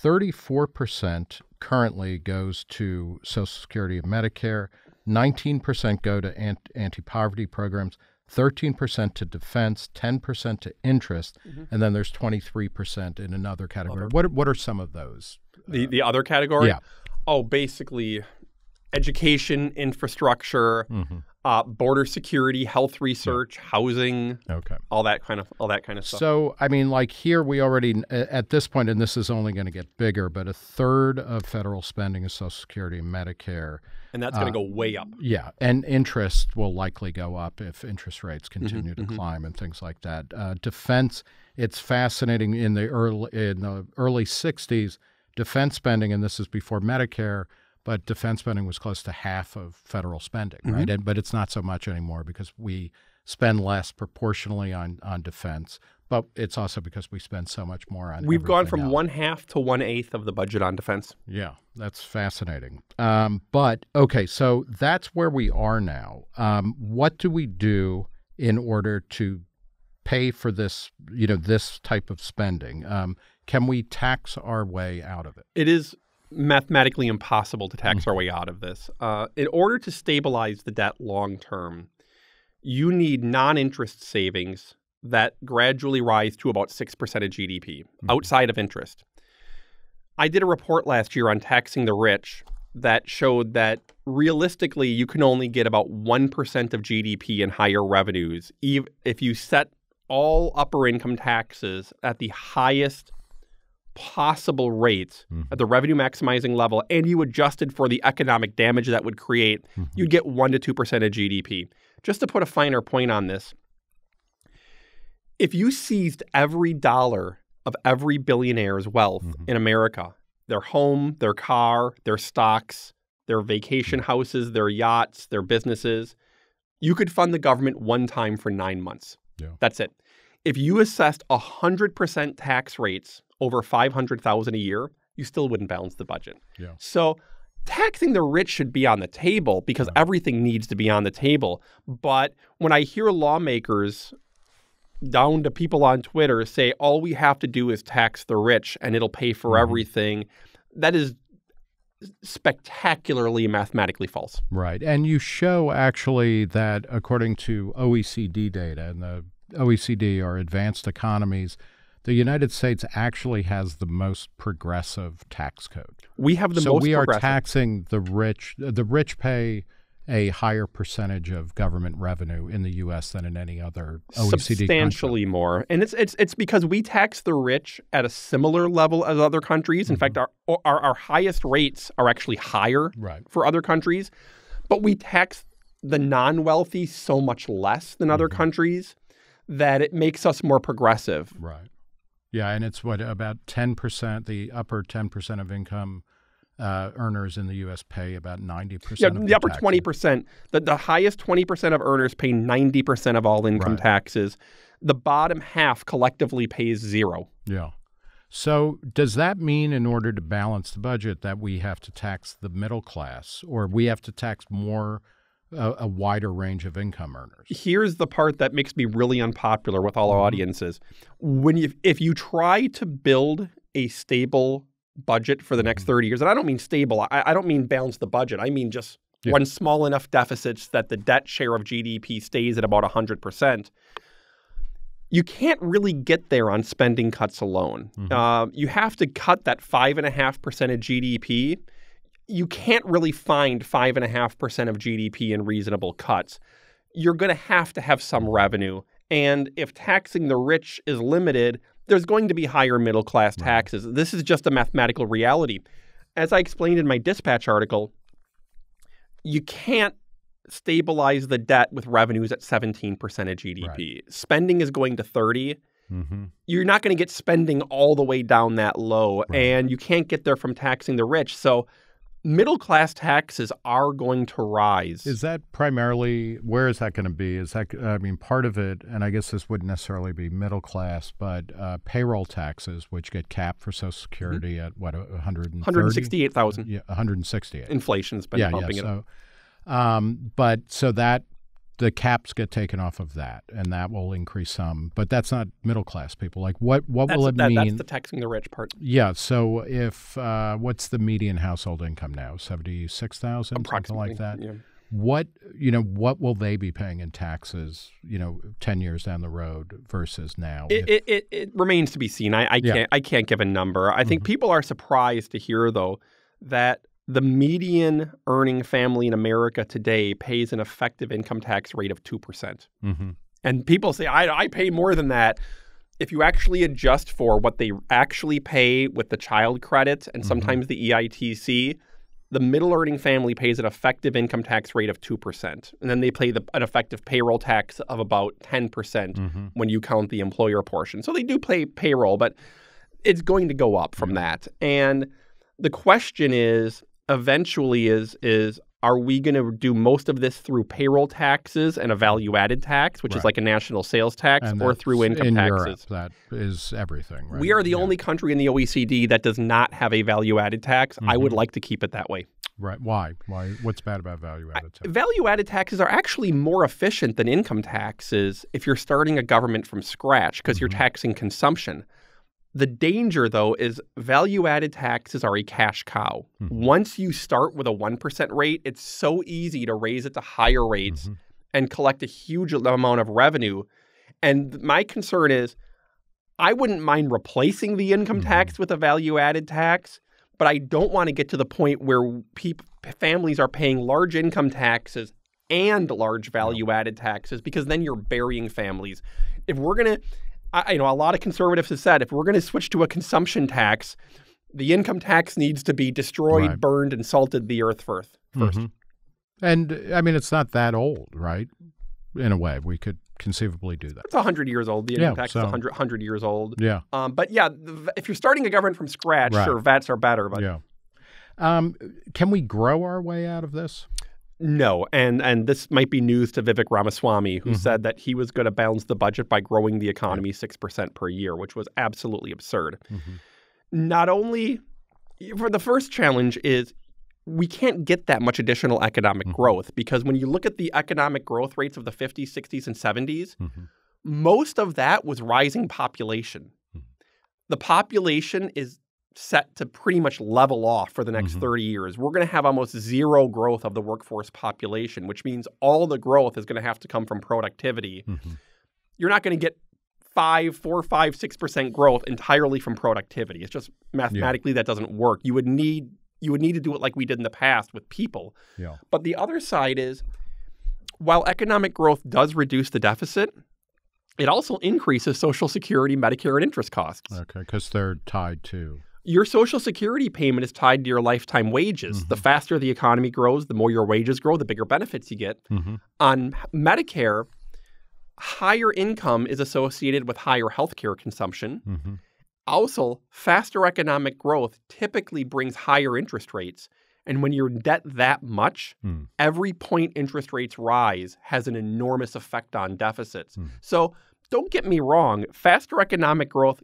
34% currently goes to Social Security and Medicare, 19% go to anti poverty programs, 13% to defense, 10% to interest, mm-hmm. and then there's 23% in another category. What, what are some of those? The, the other category? Yeah. Oh, basically education, infrastructure, mm-hmm uh, border security, health research, housing, okay, all that kind of all that kind of stuff. So, I mean, like here, we already at this point, and this is only going to get bigger, but a third of federal spending is Social Security and Medicare, and that's going to uh, go way up. Yeah, and interest will likely go up if interest rates mm-hmm, continue mm-hmm, to mm-hmm. climb and things like that. Uh, defense, it's fascinating in the early in the early '60s, defense spending, and this is before Medicare but defense spending was close to half of federal spending, mm-hmm. right? And, but it's not so much anymore because we spend less proportionally on on defense. But it's also because we spend so much more on. We've gone from else. one half to one eighth of the budget on defense. Yeah, that's fascinating. Um, but okay, so that's where we are now. Um, what do we do in order to pay for this? You know, this type of spending. Um, can we tax our way out of it? It is mathematically impossible to tax mm. our way out of this. Uh, in order to stabilize the debt long term, you need non interest savings that gradually rise to about 6% of GDP mm-hmm. outside of interest. I did a report last year on taxing the rich that showed that realistically you can only get about 1% of GDP in higher revenues if you set all upper income taxes at the highest possible rates mm-hmm. at the revenue maximizing level and you adjusted for the economic damage that would create, mm-hmm. you'd get 1 to 2% of GDP. Just to put a finer point on this, if you seized every dollar of every billionaire's wealth mm-hmm. in America, their home, their car, their stocks, their vacation mm-hmm. houses, their yachts, their businesses, you could fund the government one time for nine months. Yeah. That's it. If you assessed 100% tax rates over 500,000 a year, you still wouldn't balance the budget. Yeah. So taxing the rich should be on the table because yeah. everything needs to be on the table. But when I hear lawmakers down to people on Twitter say all we have to do is tax the rich and it'll pay for mm-hmm. everything, that is spectacularly mathematically false. Right. And you show actually that according to OECD data and the OECD or advanced economies, the United States actually has the most progressive tax code. We have the so most. So we are taxing the rich. The rich pay a higher percentage of government revenue in the U.S. than in any other OECD substantially country. more, and it's it's it's because we tax the rich at a similar level as other countries. In mm-hmm. fact, our, our our highest rates are actually higher right. for other countries, but we tax the non wealthy so much less than other Mhm. countries that it makes us more progressive. Right. Yeah, and it's what about ten percent, the upper ten percent of income uh, earners in the U.S. pay about 90%. Yeah, percent. the upper twenty percent, the, the highest twenty percent of earners pay ninety percent of all income Right. taxes. The bottom half collectively pays zero. Yeah. So does that mean, in order to balance the budget, that we have to tax the middle class, or we have to tax more, a, a wider range of income earners? Here's the part that makes me really unpopular with all our Mhm. audiences. When you, if you try to build a stable budget for the next Mhm. 30 years, and I don't mean stable, I, I don't mean balance the budget. I mean just Yeah. run small enough deficits that the debt share of GDP stays at about 100%. You can't really get there on spending cuts alone. Mhm. Uh, you have to cut that 5.5% of GDP. You can't really find 5.5% of GDP in reasonable cuts. You're going to have to have some revenue. And if taxing the rich is limited, there's going to be higher middle class Right. taxes. This is just a mathematical reality. As I explained in my dispatch article, you can't stabilize the debt with revenues at 17% of GDP. Spending is going to 30. Mm-hmm. You're not going to get spending all the way down that low Right. and you can't get there from taxing the rich. So middle class taxes are going to rise. Is that primarily where is that going to be? Is that I mean part of it, and I guess this wouldn't necessarily be middle class, but uh, payroll taxes, which get capped for Social Security at what 130? 168,000. Yeah, 168. Inflation's been yeah, bumping yeah. it up. So, um, but so that the caps get taken off of that, and that will increase some. But that's not middle class people. Like what? What That's, will it that- mean? that's the taxing the rich part. yeah. So if uh, what's the median household income now? Seventy six thousand, something like that. yeah. What you know? What will they be paying in taxes? You know, ten years down the road versus now. It, it, it, it remains to be seen. I, I Yeah. can't I can't give a number. I think Mhm. people are surprised to hear though that the median earning family in America today pays an effective income tax rate of two percent. mm-hmm. And people say, I, I pay more than that. If you actually adjust for what they actually pay with the child credit and Mhm. sometimes the EITC, the middle earning family pays an effective income tax rate of 2%. And then they pay the, an effective payroll tax of about 10% Mm-hmm. when you count the employer portion. So they do pay payroll, but it's going to go up from that. And the question is eventually is is are we going to do most of this through payroll taxes and a value added tax, which Right. is like a national sales tax, And or through income in taxes? Europe, that is everything. Right? We are the Yeah. only country in the OECD that does not have a value added tax. I would Mhm. like to keep it that way. right. Why? Why? What's bad about value added tax? Value added taxes are actually more efficient than income taxes if you're starting a government from scratch because you're Mhm. taxing consumption. The danger, though, is value added taxes are a cash cow. Mhm. Once you start with a 1% rate, it's so easy to raise it to higher rates Mhm. and collect a huge amount of revenue. And my concern is I wouldn't mind replacing the income Mhm. tax with a value added tax, but I don't want to get to the point where peop families are paying large income taxes and large value added taxes because then you're burying families. If we're going to I, you know, a lot of conservatives have said if we're going to switch to a consumption tax, the income tax needs to be destroyed, Right. burned, and salted the earth first. 1st Mhm. And I mean, it's not that old, right? In a way, we could conceivably do that. It's 100 years old. The income Yeah, tax so- is 100, 100 years old. Yeah. Um, but yeah, the, if you're starting a government from scratch, Right. sure, VATs are better. But yeah. Um, can we grow our way out of this? No, and and this might be news to Vivek Ramaswamy, who Mhm. said that he was going to balance the budget by growing the economy six percent per year, which was absolutely absurd. Mhm. Not only for the first challenge is we can't get that much additional economic Mhm. growth because when you look at the economic growth rates of the 50s, 60s, and 70s, Mhm. most of that was rising population. Mhm. The population is set to pretty much level off for the next Mhm. 30 years. We're going to have almost zero growth of the workforce population, which means all the growth is going to have to come from productivity. Mhm. You're not going to get five, four, five, six percent growth entirely from productivity. It's just mathematically that doesn't work. You would need you would need to do it like we did in the past with people. Yeah. But the other side is while economic growth does reduce the deficit, it also increases Social Security, Medicare, and interest costs. Okay, because they're tied to. Your Social Security payment is tied to your lifetime wages. Mm-hmm. The faster the economy grows, the more your wages grow, the bigger benefits you get. Mm-hmm. On Medicare, higher income is associated with higher healthcare consumption. Mm-hmm. Also, faster economic growth typically brings higher interest rates. And when you're in debt that much, mm. every point interest rates rise has an enormous effect on deficits. Mm. So don't get me wrong, faster economic growth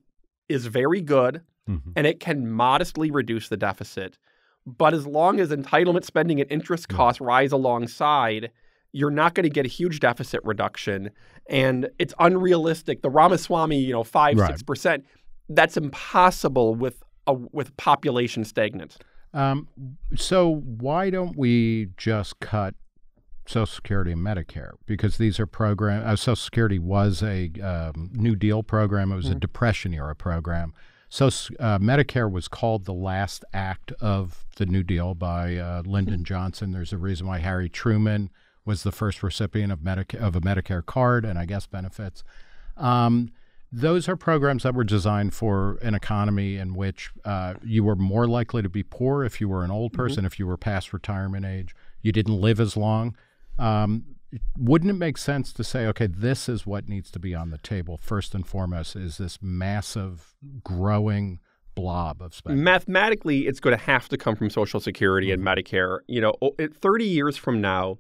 is very good mm-hmm. and it can modestly reduce the deficit. But as long as entitlement spending and interest costs rise alongside, you're not going to get a huge deficit reduction. And it's unrealistic. The Ramaswamy, you know, five, six percent, that's impossible with a, with population stagnant. Um, so why don't we just cut Social Security and Medicare because these are program. Uh, Social Security was a um, New Deal program. It was mm-hmm. a Depression era program. So uh, Medicare was called the last act of the New Deal by uh, Lyndon Johnson. There's a reason why Harry Truman was the first recipient of, Medica- of a Medicare card and I guess benefits. Um, those are programs that were designed for an economy in which uh, you were more likely to be poor if you were an old mm-hmm. person, mm-hmm. if you were past retirement age, you didn't live as long. Um, wouldn't it make sense to say, okay, this is what needs to be on the table first and foremost? Is this massive, growing blob of spending? Mathematically, it's going to have to come from Social Security mm-hmm. and Medicare. You know, 30 years from now,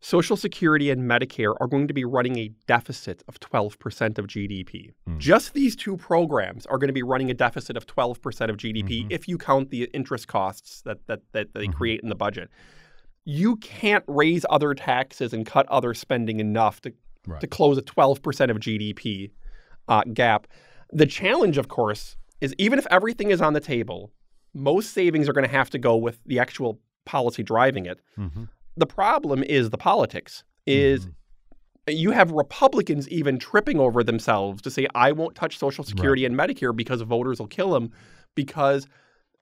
Social Security and Medicare are going to be running a deficit of 12% of GDP. Mm. Just these two programs are going to be running a deficit of 12% of GDP mm-hmm. if you count the interest costs that, that, that they mm-hmm. create in the budget. You can't raise other taxes and cut other spending enough to, right. to close a 12% of GDP uh, gap. The challenge, of course, is even if everything is on the table, most savings are going to have to go with the actual policy driving it. Mm-hmm. The problem is the politics. Is mm-hmm. you have Republicans even tripping over themselves to say, "I won't touch Social Security right. and Medicare because voters will kill them," because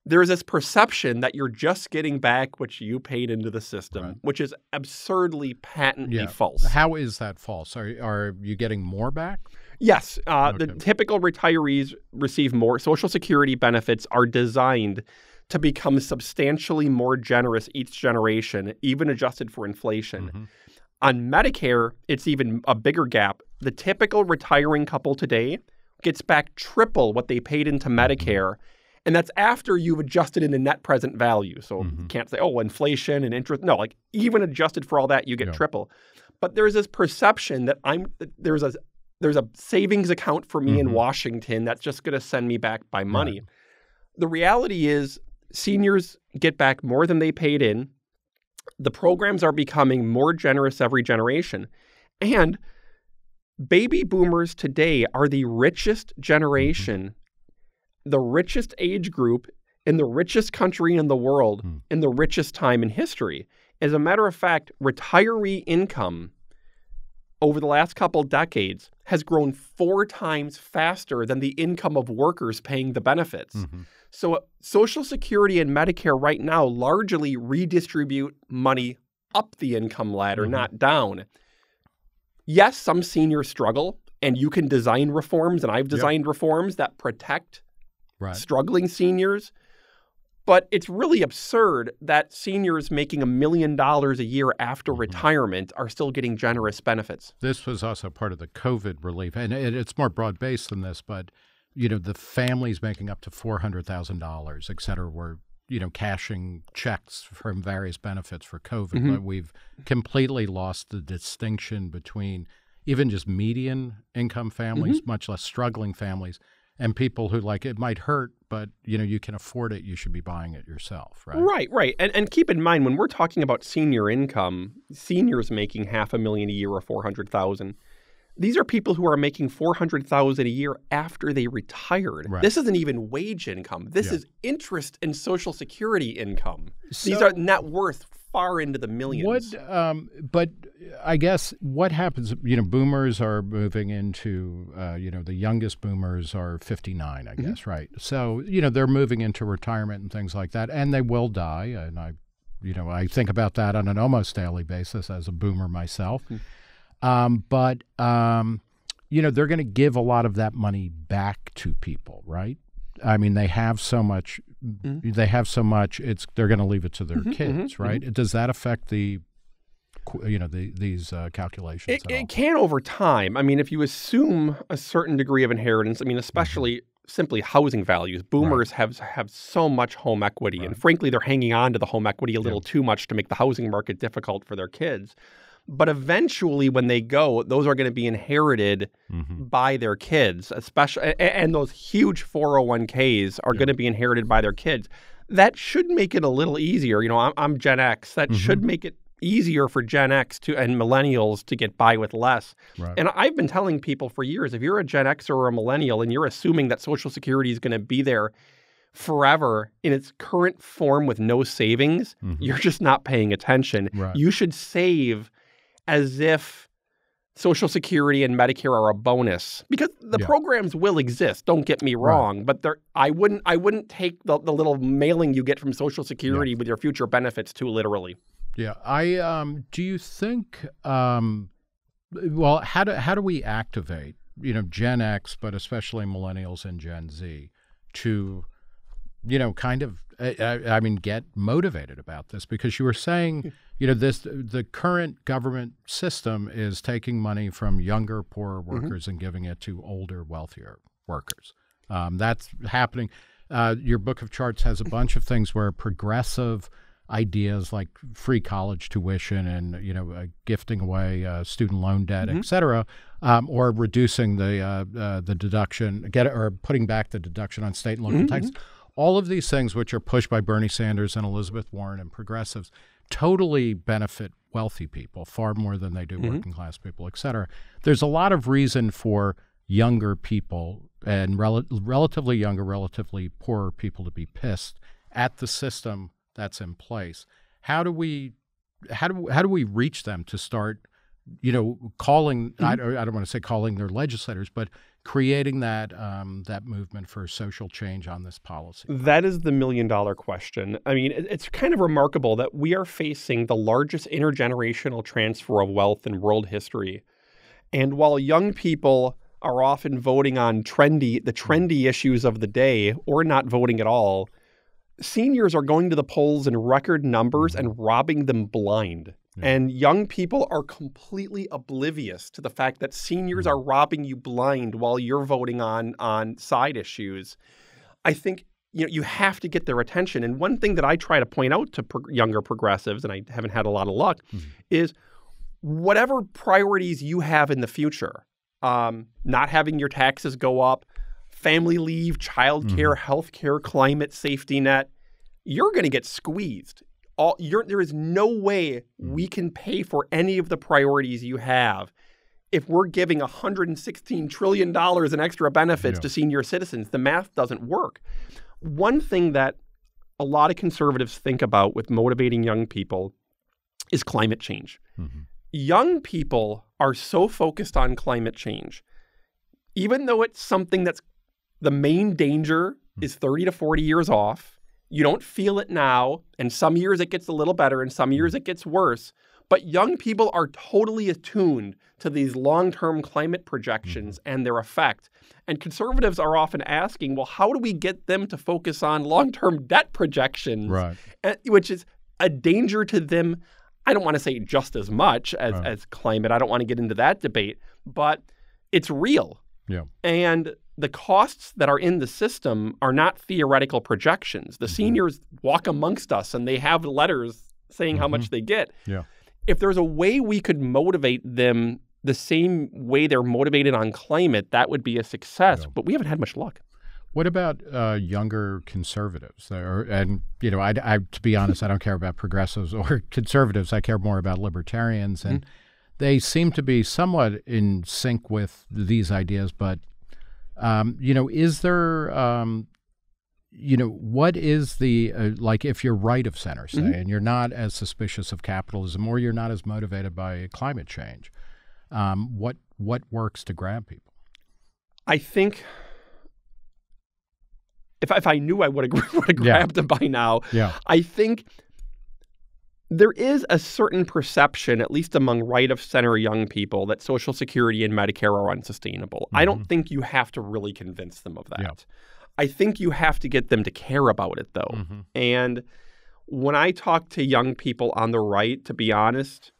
there's this perception that you're just getting back what you paid into the system, right. which is absurdly patently yeah. false. How is that false? Are are you getting more back? Yes, uh, okay. the typical retirees receive more. Social Security benefits are designed to become substantially more generous each generation, even adjusted for inflation. Mm-hmm. On Medicare, it's even a bigger gap. The typical retiring couple today gets back triple what they paid into mm-hmm. And that's after you've adjusted in the net present value. So mm-hmm. you can't say, oh, inflation and interest. No, like even adjusted for all that, you get yeah. triple. But there's this perception that I'm there's a there's a savings account for me mm-hmm. in Washington that's just going to send me back by money. Right. The reality is seniors get back more than they paid in. The programs are becoming more generous every generation. And baby boomers today are the richest generation, the richest age group in the richest country in the world mm. in the richest time in history. As a matter of fact, retiree income over the last couple decades has grown four times faster than the income of workers paying the benefits. Mm-hmm. So, Social Security and Medicare right now largely redistribute money up the income ladder, mm-hmm. not down. Yes, some seniors struggle, and you can design reforms, and I've designed yep. reforms that protect right. struggling seniors. But it's really absurd that seniors making a million dollars a year after mm-hmm. retirement are still getting generous benefits. This was also part of the COVID relief, and it's more broad based than this, but you know, the families making up to four hundred thousand dollars, et cetera, were you know cashing checks from various benefits for COVID. Mm-hmm. But we've completely lost the distinction between even just median income families, mm-hmm. much less struggling families, and people who like it might hurt, but you know you can afford it. You should be buying it yourself, right? Right, right. And and keep in mind when we're talking about senior income, seniors making half a million a year or four hundred thousand these are people who are making 400,000 a year after they retired. Right. This isn't even wage income. This yeah. is interest and social security income. So, these are net worth far into the millions. What um, but I guess what happens, you know, boomers are moving into uh, you know, the youngest boomers are 59, I mm-hmm. guess, right? So, you know, they're moving into retirement and things like that and they will die and I you know, I think about that on an almost daily basis as a boomer myself. Mm-hmm. Um, but um, you know they're going to give a lot of that money back to people, right? I mean, they have so much. Mm-hmm. They have so much. It's they're going to leave it to their mm-hmm, kids, mm-hmm, right? Mm-hmm. Does that affect the you know the, these uh, calculations it, it can over time i mean if you assume a certain degree of inheritance i mean mm-hmm. especially mm-hmm. simply housing values boomers right. have have so much home equity right. and frankly they're hanging on to the home equity a little yeah. too much to make the housing market difficult for their kids but eventually when they go those are going to be inherited mm-hmm. by their kids especially and those huge 401ks are yeah. going to be inherited by their kids that should make it a little easier you know i'm, I'm gen x that mm-hmm. should make it easier for Gen X to and millennials to get by with less. Right. And I've been telling people for years if you're a Gen X or a millennial and you're assuming that Social Security is going to be there forever in its current form with no savings, mm-hmm. you're just not paying attention. Right. You should save as if Social Security and Medicare are a bonus because the yeah. programs will exist. Don't get me wrong, right. but I wouldn't I wouldn't take the, the little mailing you get from Social Security yeah. with your future benefits too literally. Yeah, I um, do you think um, well how do how do we activate you know Gen X, but especially millennials and Gen Z to you know kind of I, I mean get motivated about this because you were saying hmm. You know this the current government system is taking money from younger poorer mm-hmm. workers mm-hmm. and giving it to older wealthier workers. Um, that's happening. Uh, your book of charts has a bunch of things where progressive ideas like free college tuition and you know uh, gifting away uh, student loan debt, mm-hmm. et cetera, um, or reducing the uh, uh, the deduction, get or putting back the deduction on state and local mm-hmm. taxes. All of these things, which are pushed by Bernie Sanders and Elizabeth Warren and progressives, totally benefit wealthy people far more than they do mm-hmm. working class people, et cetera. There's a lot of reason for younger people and rel- relatively younger, relatively poorer people to be pissed at the system that's in place. How do we how do how do we reach them to start you know calling mm-hmm. I, I, don't want to say calling their legislators but creating that um, that movement for social change on this policy that is the million dollar question i mean it's kind of remarkable that we are facing the largest intergenerational transfer of wealth in world history and while young people are often voting on trendy the mm-hmm. trendy issues of the day or not voting at all seniors are going to the polls in record numbers and mm-hmm. robbing them blind. And young people are completely oblivious to the fact that seniors mm-hmm. are robbing you blind while you're voting on on side issues. I think you know you have to get their attention. And one thing that I try to point out to pro- younger progressives, and I haven't had a lot of luck, mm-hmm. is whatever priorities you have in the future, um, not having your taxes go up, family leave, child care, mm-hmm. health care, climate safety net, you're going to get squeezed. All, there is no way we mm-hmm. can pay for any of the priorities you have if we're giving $116 trillion in extra benefits yeah. to senior citizens. The math doesn't work. One thing that a lot of conservatives think about with motivating young people is climate change. Mm-hmm. Young people are so focused on climate change, even though it's something that's the main danger hmm. is 30 to 40 years off. You don't feel it now, and some years it gets a little better, and some years hmm. it gets worse. But young people are totally attuned to these long term climate projections mm-hmm. and their effect. And conservatives are often asking, well, how do we get them to focus on long term debt projections? Right. Which is a danger to them. I don't want to say just as much as, right. as climate. I don't want to get into that debate, but it's real. Yeah. And the costs that are in the system are not theoretical projections. The mm-hmm. seniors walk amongst us and they have letters saying mm-hmm. how much mm-hmm. they get. Yeah. If there's a way we could motivate them the same way they're motivated on climate, that would be a success. Yeah. But we haven't had much luck. What about uh, younger conservatives? Or, and you know, I, I, to be honest, I don't care about progressives or conservatives. I care more about libertarians, and mm-hmm. they seem to be somewhat in sync with these ideas, but um, you know, is there, um, you know, what is the, uh, like if you're right of center, say, mm-hmm. and you're not as suspicious of capitalism or you're not as motivated by climate change, um, what, what works to grab people? I think if, if I knew I would have, would have grabbed yeah. them by now, yeah. I think there is a certain perception, at least among right of center young people, that Social Security and Medicare are unsustainable. Mm-hmm. I don't mm-hmm. think you have to really convince them of that. Yeah. I think you have to get them to care about it though. Mm-hmm. And when I talk to young people on the right, to be honest,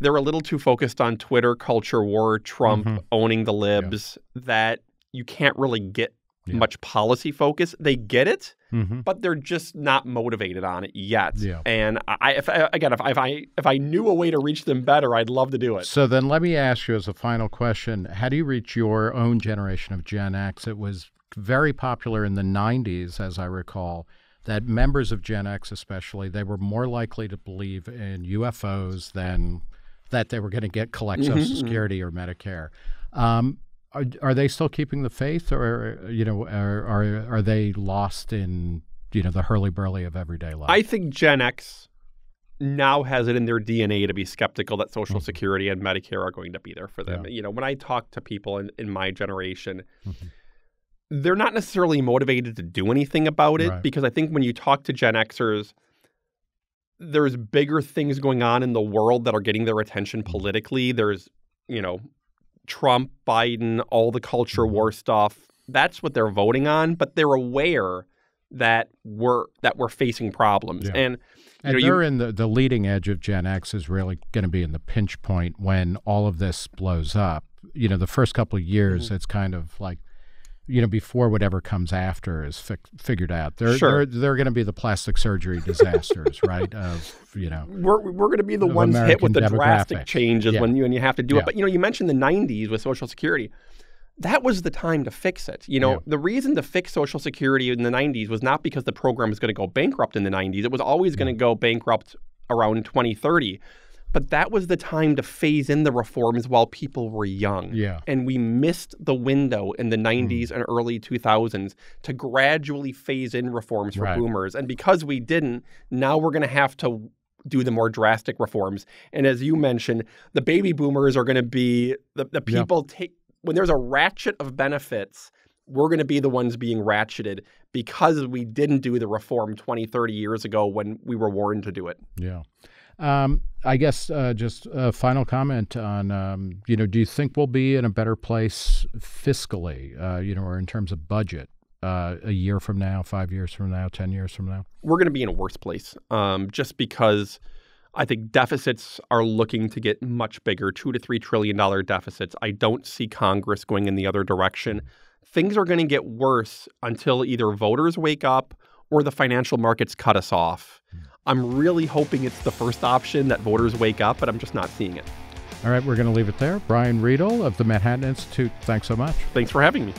they're a little too focused on Twitter culture war, Trump mm-hmm. owning the libs, yeah. that you can't really get yeah. much policy focus. They get it, mm-hmm. but they're just not motivated on it yet. Yeah. And I, if again, if I, if I if I knew a way to reach them better, I'd love to do it. So then, let me ask you as a final question: How do you reach your own generation of Gen X? It was very popular in the '90s, as I recall. That members of Gen X, especially, they were more likely to believe in UFOs than that they were going to get collect mm-hmm, Social mm-hmm. Security or Medicare. Um, are, are they still keeping the faith, or you know, are, are are they lost in you know the hurly burly of everyday life? I think Gen X now has it in their DNA to be skeptical that Social mm-hmm. Security and Medicare are going to be there for them. Yeah. You know, when I talk to people in, in my generation. Mm-hmm. They're not necessarily motivated to do anything about it right. because I think when you talk to Gen Xers, there's bigger things going on in the world that are getting their attention mm-hmm. politically. There's, you know, Trump, Biden, all the culture war stuff. That's what they're voting on, but they're aware that we're that we're facing problems. Yeah. And and know, they're you, in the, the leading edge of Gen X is really going to be in the pinch point when all of this blows up. You know, the first couple of years, mm-hmm. it's kind of like you know, before whatever comes after is fi- figured out. They're sure. they're, they're going to be the plastic surgery disasters, right? Of you know, we're we're going to be the ones American hit with the drastic changes yeah. when you and you have to do yeah. it. But you know, you mentioned the '90s with Social Security. That was the time to fix it. You know, yeah. the reason to fix Social Security in the '90s was not because the program was going to go bankrupt in the '90s. It was always mm. going to go bankrupt around 2030 but that was the time to phase in the reforms while people were young. Yeah. And we missed the window in the 90s mm. and early 2000s to gradually phase in reforms for right. boomers. And because we didn't, now we're going to have to do the more drastic reforms. And as you mentioned, the baby boomers are going to be the, the people take when there's a ratchet of benefits we're going to be the ones being ratcheted because we didn't do the reform 20, 30 years ago when we were warned to do it. Yeah. Um, I guess uh, just a final comment on, um, you know, do you think we'll be in a better place fiscally, uh, you know, or in terms of budget uh, a year from now, five years from now, 10 years from now? We're going to be in a worse place um, just because I think deficits are looking to get much bigger, two to three trillion dollar deficits. I don't see Congress going in the other direction. Things are going to get worse until either voters wake up or the financial markets cut us off. Mm. I'm really hoping it's the first option that voters wake up, but I'm just not seeing it. All right, we're going to leave it there. Brian Riedl of the Manhattan Institute, thanks so much. Thanks for having me.